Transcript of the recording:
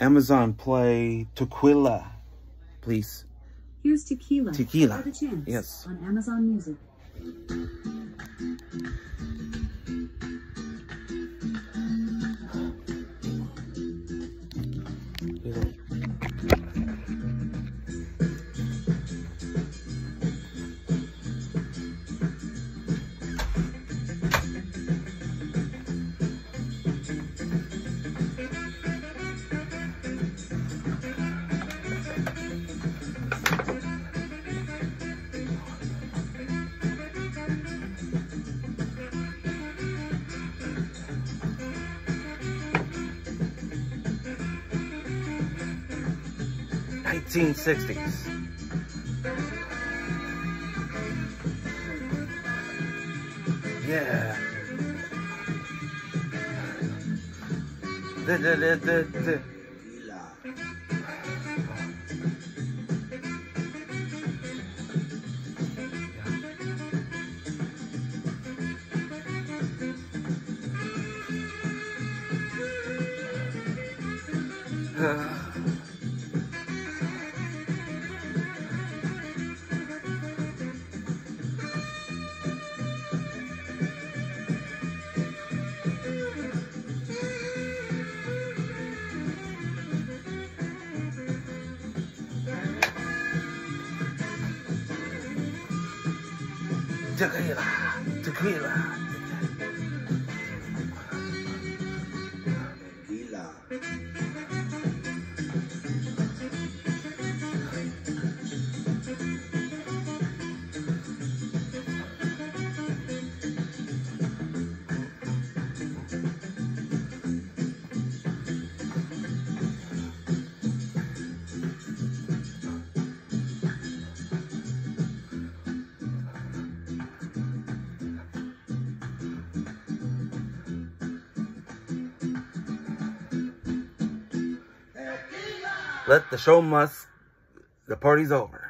Amazon play Tequila, please. Here's Tequila. Tequila. By the Champs Yes. On Amazon Music. Nineteen sixties. Yeah. Da, da, da, da, da. Ah. Tequila, tequila. Let the show must. The party's over.